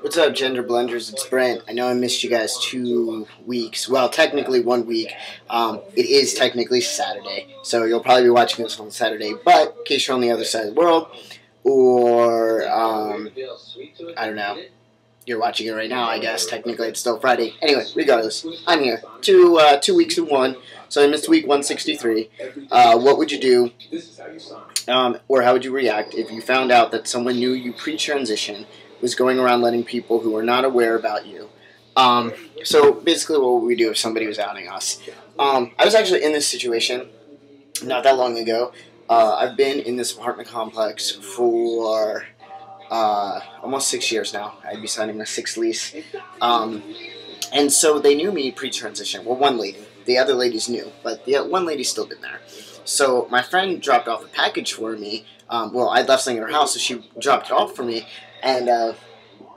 What's up, Gender Blenders? It's Brent. I know I missed you guys two weeks. Well, technically one week. Um, it is technically Saturday, so you'll probably be watching this on Saturday. But in case you're on the other side of the world, or um, I don't know, you're watching it right now. I guess technically it's still Friday. Anyway, regardless, I'm here. Two uh, two weeks in one. So I missed week 163. Uh, what would you do, um, or how would you react if you found out that someone knew you pre-transition? Was going around letting people who were not aware about you. Um, so basically, what would we do if somebody was outing us? Um, I was actually in this situation not that long ago. Uh, I've been in this apartment complex for uh, almost six years now. I'd be signing my sixth lease. Um, and so they knew me pre-transition. Well, one lady. The other ladies knew, but the one lady's still been there. So my friend dropped off a package for me. Um, well, I'd left something in her house, so she dropped it off for me. And uh,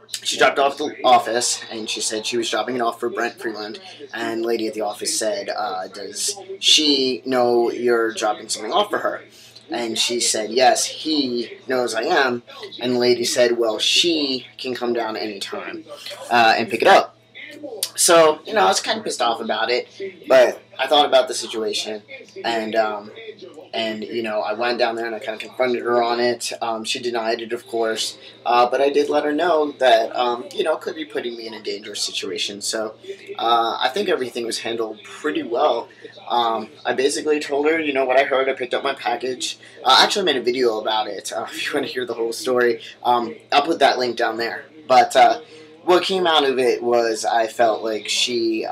she dropped off the office, and she said she was dropping it off for Brent Freeland. And lady at the office said, uh, "Does she know you're dropping something off for her?" And she said, "Yes, he knows I am." And the lady said, "Well, she can come down anytime uh, and pick it up." So you know, I was kind of pissed off about it, but I thought about the situation, and um, and you know I went down there and I kind of confronted her on it. Um, she denied it, of course, uh, but I did let her know that um, you know could be putting me in a dangerous situation. So uh, I think everything was handled pretty well. Um, I basically told her, you know, what I heard. I picked up my package. Uh, I actually made a video about it. Uh, if you want to hear the whole story, um, I'll put that link down there. But uh, what came out of it was I felt like she.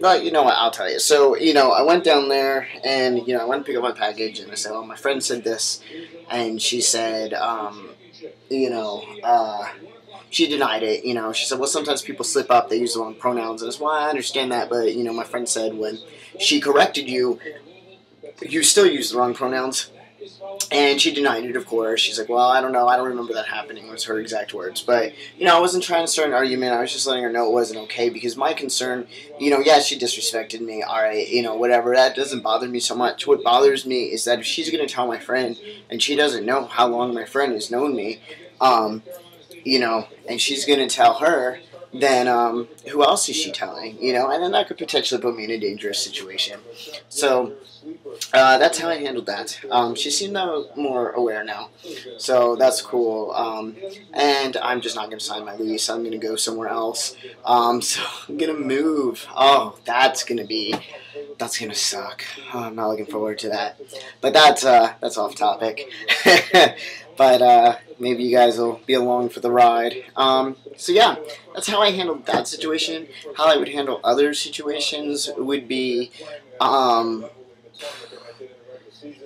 But you know what? I'll tell you. So you know, I went down there and you know I went to pick up my package and I said, "Oh, my friend said this," and she said, um, you know, uh, she denied it. You know, she said, "Well, sometimes people slip up; they use the wrong pronouns." And it's well, I understand that, but you know, my friend said when she corrected you, you still use the wrong pronouns. And she denied it, of course. She's like, well, I don't know. I don't remember that happening, was her exact words. But, you know, I wasn't trying to start an argument. I was just letting her know it wasn't okay because my concern, you know, yeah, she disrespected me. All right, you know, whatever. That doesn't bother me so much. What bothers me is that if she's going to tell my friend and she doesn't know how long my friend has known me, um, you know, and she's going to tell her, then um, who else is she telling? You know, and then that could potentially put me in a dangerous situation. So uh, that's how I handled that. Um, she seemed more aware now, so that's cool. Um, and I'm just not going to sign my lease. I'm going to go somewhere else. Um, so I'm going to move. Oh, that's going to be that's going to suck. Oh, I'm not looking forward to that. But that's uh, that's off topic. but uh, maybe you guys will be along for the ride. Um, so yeah, that's how I handled that situation. How I would handle other situations would be. Um, something I did in the regular season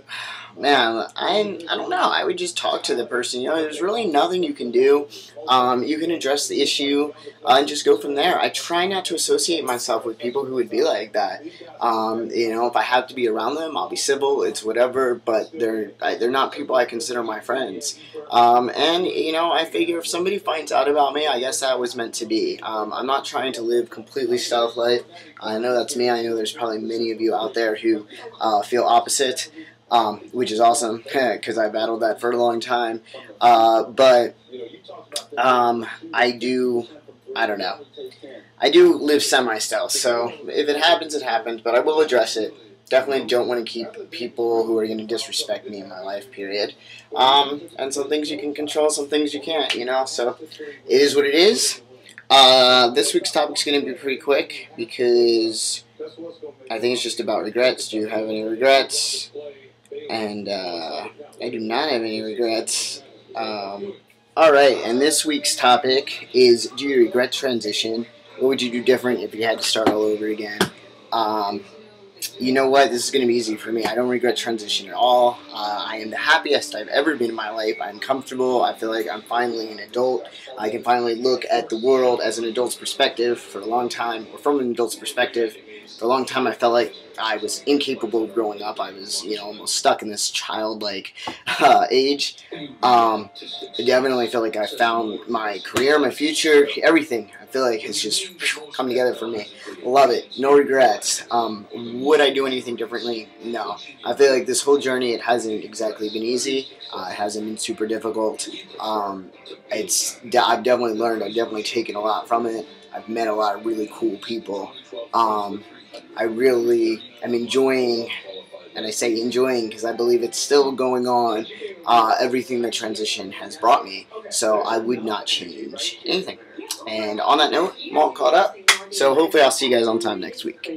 man, I I don't know. I would just talk to the person. You know, there's really nothing you can do. Um, you can address the issue uh, and just go from there. I try not to associate myself with people who would be like that. Um, you know, if I have to be around them, I'll be civil. It's whatever. But they're I, they're not people I consider my friends. Um, and you know, I figure if somebody finds out about me, I guess that was meant to be. Um, I'm not trying to live completely stealth life. I know that's me. I know there's probably many of you out there who uh, feel opposite um, which is awesome because I battled that for a long time. Uh, but um, I do, I don't know. I do live semi stealth, so if it happens, it happens, but I will address it. Definitely don't want to keep people who are going to disrespect me in my life, period. Um, and some things you can control, some things you can't, you know? So it is what it is. Uh, this week's topic is going to be pretty quick because I think it's just about regrets. Do you have any regrets? And uh, I do not have any regrets. Um, all right, and this week's topic is: Do you regret transition? What would you do different if you had to start all over again? Um, you know what? This is going to be easy for me. I don't regret transition at all. Uh, I am the happiest I've ever been in my life. I'm comfortable. I feel like I'm finally an adult. I can finally look at the world as an adult's perspective for a long time, or from an adult's perspective. For a long time, I felt like I was incapable of growing up. I was, you know, almost stuck in this childlike uh, age. Um, I definitely feel like I found my career, my future, everything. I feel like it's just come together for me. Love it. No regrets. Um, would I do anything differently? No. I feel like this whole journey, it hasn't exactly been easy. Uh, it hasn't been super difficult. Um, it's I've definitely learned. I've definitely taken a lot from it. I've met a lot of really cool people. Um, I really am enjoying, and I say enjoying because I believe it's still going on, uh, everything the transition has brought me. So I would not change anything. And on that note, I'm all caught up. So hopefully I'll see you guys on time next week.